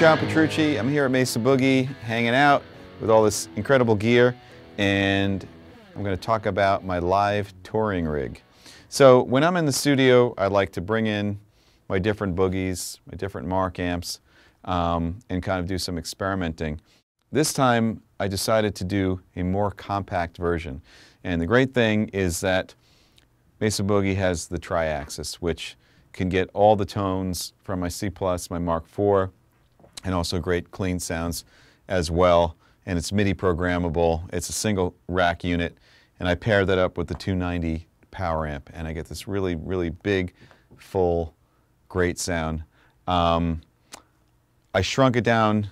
John Petrucci. I'm here at Mesa Boogie hanging out with all this incredible gear and I'm going to talk about my live touring rig. So when I'm in the studio, I like to bring in my different boogies, my different Mark amps, um, and kind of do some experimenting. This time I decided to do a more compact version. And the great thing is that Mesa Boogie has the Triaxis, which can get all the tones from my C+, my Mark IV, and also great clean sounds as well. And it's MIDI programmable. It's a single rack unit. And I pair that up with the 290 power amp. And I get this really, really big, full, great sound. Um, I shrunk it down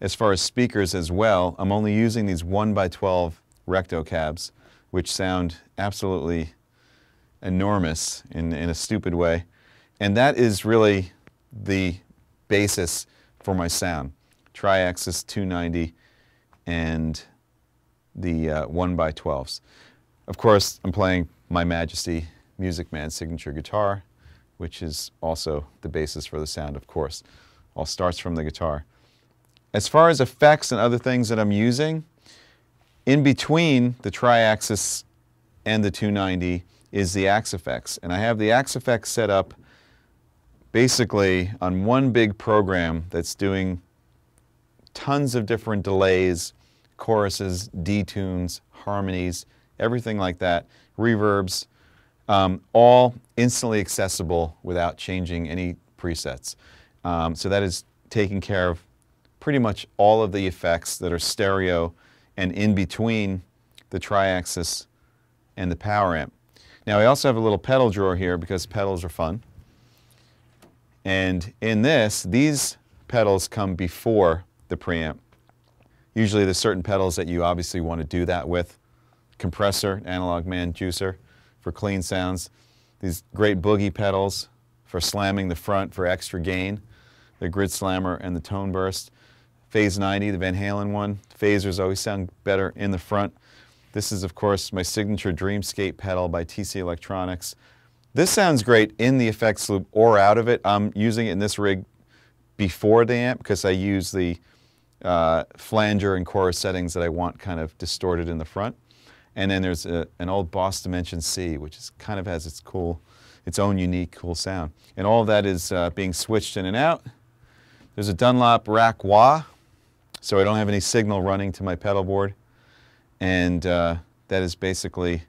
as far as speakers as well. I'm only using these 1 by 12 recto cabs, which sound absolutely enormous in, in a stupid way. And that is really the basis for my sound. Triaxis 290 and the uh, 1 by 12s. Of course, I'm playing my Majesty Music Man signature guitar, which is also the basis for the sound, of course. All starts from the guitar. As far as effects and other things that I'm using, in between the Triaxis and the 290 is the Axe-Fx. And I have the Axe-Fx set up basically on one big program that's doing tons of different delays, choruses, detunes, harmonies, everything like that, reverbs, um, all instantly accessible without changing any presets. Um, so that is taking care of pretty much all of the effects that are stereo and in between the Triaxis and the power amp. Now I also have a little pedal drawer here because pedals are fun. And in this, these pedals come before the preamp. Usually there's certain pedals that you obviously want to do that with. Compressor, Analog Man Juicer for clean sounds. These great boogie pedals for slamming the front for extra gain. The Grid Slammer and the Tone Burst. Phase 90, the Van Halen one. Phasers always sound better in the front. This is, of course, my signature Dreamscape pedal by TC Electronics. This sounds great in the effects loop or out of it. I'm using it in this rig before the amp because I use the uh, flanger and chorus settings that I want kind of distorted in the front. And then there's a, an old Boss Dimension C, which is, kind of has its cool, its own unique cool sound. And all that is uh, being switched in and out. There's a Dunlop rack wah, so I don't have any signal running to my pedal board. And uh, that is basically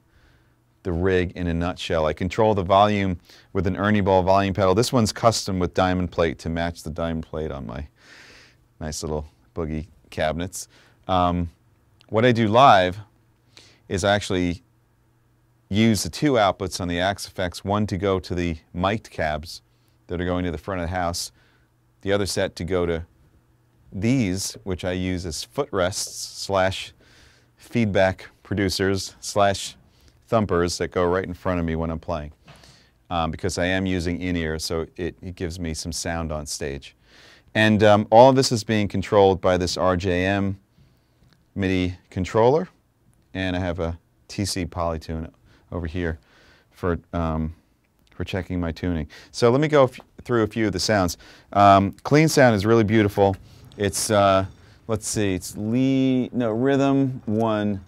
the rig in a nutshell. I control the volume with an Ernie Ball volume pedal. This one's custom with diamond plate to match the diamond plate on my nice little boogie cabinets. Um, what I do live is I actually use the two outputs on the Axe-Fx, one to go to the mic'd cabs that are going to the front of the house, the other set to go to these, which I use as footrests slash feedback producers slash thumpers that go right in front of me when I'm playing. Um, because I am using in-ear, so it, it, gives me some sound on stage. And um, all of this is being controlled by this RJM MIDI controller, and I have a TC Polytune over here for, um, for checking my tuning. So let me go through a few of the sounds. Um, clean sound is really beautiful. It's, uh, let's see, it's lead, no, rhythm one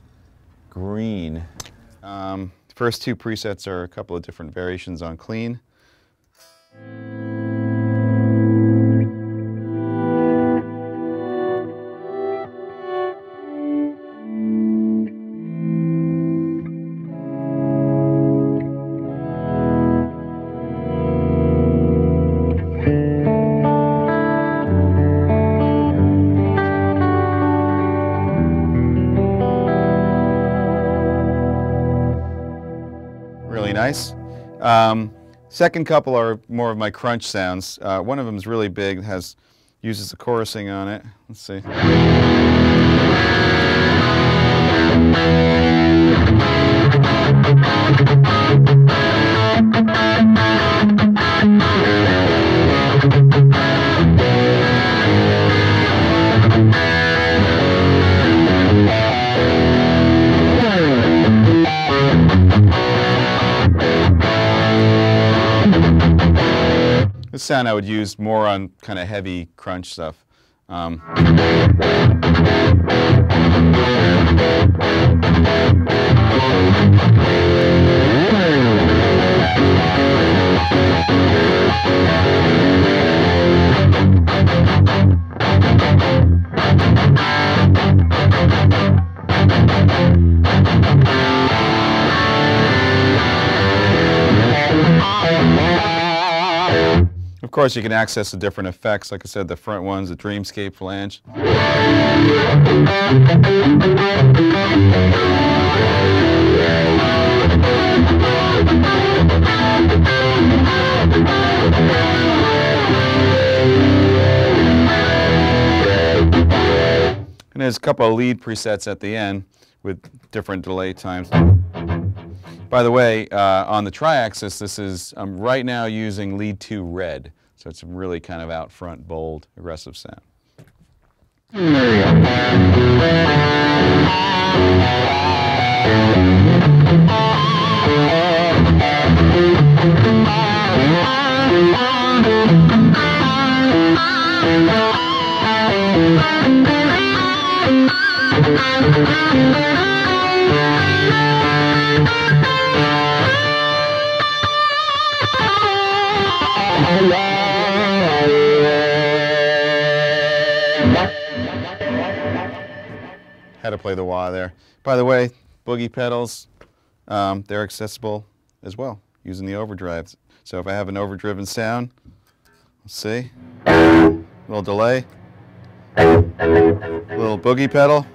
green. Um, first two presets are a couple of different variations on clean. Nice. Um, second couple are more of my crunch sounds. Uh, one of them is really big, has uses the chorusing on it. Let's see. Sound I would use more on kind of heavy crunch stuff. Um, Of course, you can access the different effects. Like I said, the front one's the Dreamscape flange. And there's a couple of lead presets at the end with different delay times. By the way, uh, on the Triaxis, this is, I'm right now using lead 2 red. So it's really kind of out front, bold, aggressive sound. How to play the wah there. By the way, boogie pedals, um, they're accessible as well using the overdrives. So if I have an overdriven sound, let's see, a little delay, a little boogie pedal.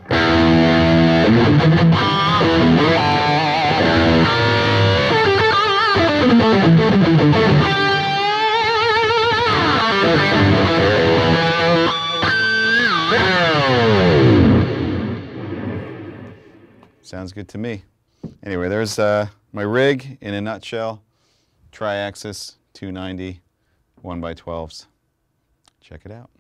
Sounds good to me. Anyway, there's uh, my rig in a nutshell. Triaxis, 290 1x12s. Check it out.